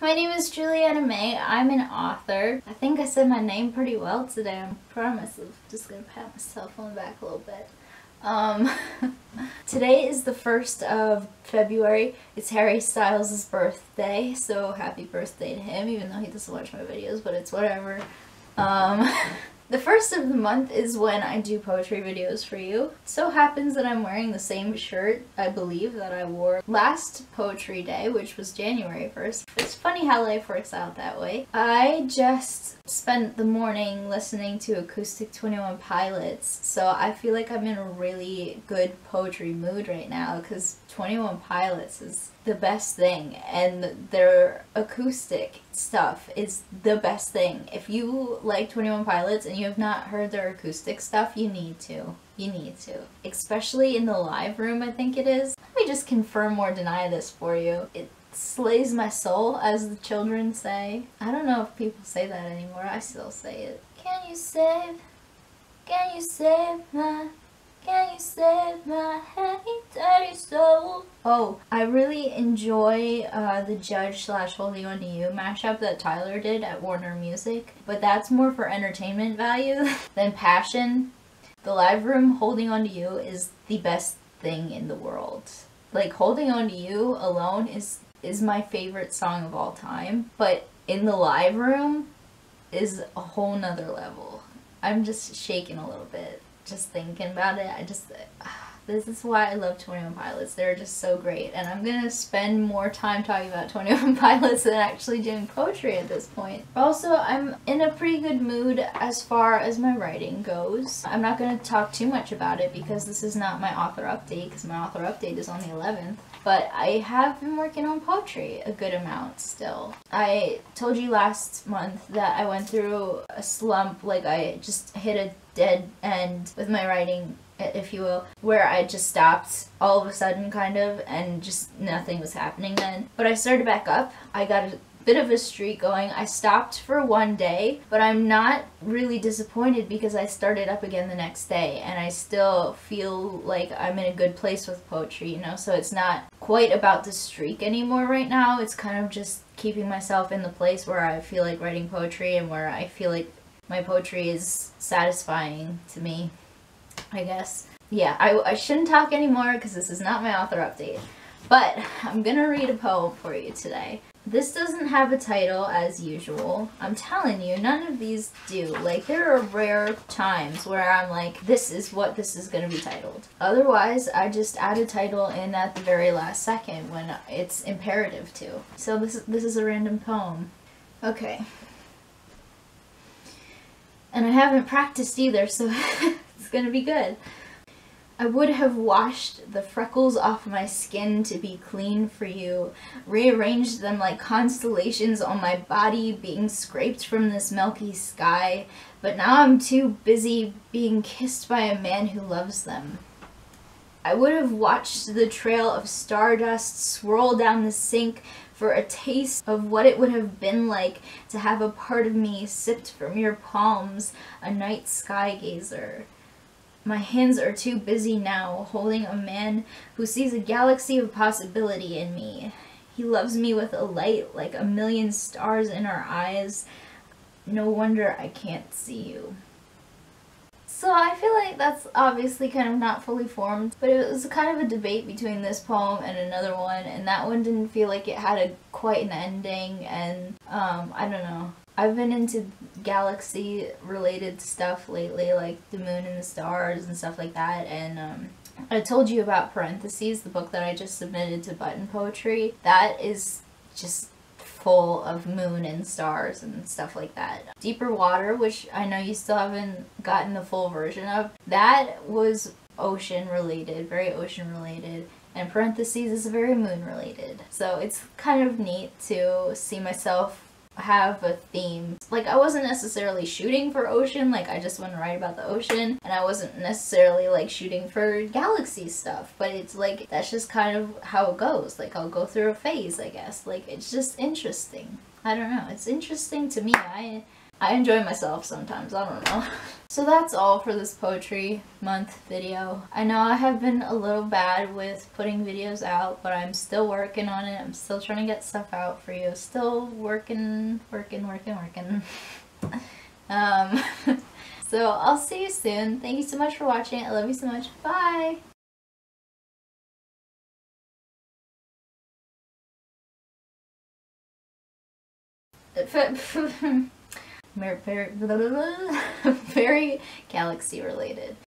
my name is Juliana Mae. I'm an author. I think I said my name pretty well today. I'm proud of myself. Just gonna pat myself on the back a little bit. Um, today is the 1st of February. It's Harry Styles' birthday, so happy birthday to him, even though he doesn't watch my videos, but it's whatever. Um, The first of the month is when I do poetry videos for you. so happens that I'm wearing the same shirt, I believe, that I wore last poetry day, which was January 1st. It's funny how life works out that way. I just spent the morning listening to Acoustic 21 Pilots, so I feel like I'm in a really good poetry mood right now because 21 Pilots is the best thing and their acoustic stuff is the best thing. If you like 21 Pilots and you have not heard their acoustic stuff, you need to. You need to. Especially in the live room, I think it is. Let me just confirm or deny this for you. It slays my soul, as the children say. I don't know if people say that anymore. I still say it. Can you save? Can you save my can you save my soul? Oh, I really enjoy uh, the Judge slash Holding On To You mashup that Tyler did at Warner Music, but that's more for entertainment value than passion. The live room Holding On To You is the best thing in the world. Like, Holding On To You alone is, is my favorite song of all time, but in the live room is a whole nother level. I'm just shaking a little bit just thinking about it, I just, uh, this is why I love 21 Pilots. They're just so great. And I'm going to spend more time talking about 21 Pilots than actually doing poetry at this point. Also, I'm in a pretty good mood as far as my writing goes. I'm not going to talk too much about it because this is not my author update because my author update is on the 11th. But I have been working on poetry a good amount still. I told you last month that I went through a slump, like I just hit a dead end with my writing if you will, where I just stopped all of a sudden kind of and just nothing was happening then. But I started back up. I got a bit of a streak going. I stopped for one day, but I'm not really disappointed because I started up again the next day and I still feel like I'm in a good place with poetry, you know? So it's not quite about the streak anymore right now. It's kind of just keeping myself in the place where I feel like writing poetry and where I feel like my poetry is satisfying to me, I guess. Yeah, I, I shouldn't talk anymore because this is not my author update. But I'm gonna read a poem for you today. This doesn't have a title as usual. I'm telling you, none of these do. Like, there are rare times where I'm like, this is what this is to be titled. Otherwise, I just add a title in at the very last second when it's imperative to. So this, this is a random poem. Okay, and I haven't practiced either, so gonna be good. I would have washed the freckles off my skin to be clean for you, rearranged them like constellations on my body being scraped from this milky sky, but now I'm too busy being kissed by a man who loves them. I would have watched the trail of stardust swirl down the sink for a taste of what it would have been like to have a part of me sipped from your palms, a night sky gazer. My hands are too busy now, holding a man who sees a galaxy of possibility in me. He loves me with a light like a million stars in our eyes. No wonder I can't see you. So I feel like that's obviously kind of not fully formed, but it was kind of a debate between this poem and another one, and that one didn't feel like it had a quite an ending, and um, I don't know. I've been into galaxy related stuff lately, like the moon and the stars and stuff like that, and um, I told you about Parentheses, the book that I just submitted to Button Poetry. That is just full of moon and stars and stuff like that. Deeper Water, which I know you still haven't gotten the full version of, that was ocean related, very ocean related. And parentheses is very moon related. So it's kind of neat to see myself have a theme. Like I wasn't necessarily shooting for ocean, like I just want to write about the ocean and I wasn't necessarily like shooting for galaxy stuff, but it's like that's just kind of how it goes. Like I'll go through a phase, I guess. Like it's just interesting. I don't know. It's interesting to me. I I enjoy myself sometimes, I don't know. So that's all for this poetry month video. I know I have been a little bad with putting videos out, but I'm still working on it. I'm still trying to get stuff out for you. Still working, working, working, working. um, so I'll see you soon. Thank you so much for watching. I love you so much. Bye! very, very, galaxy related.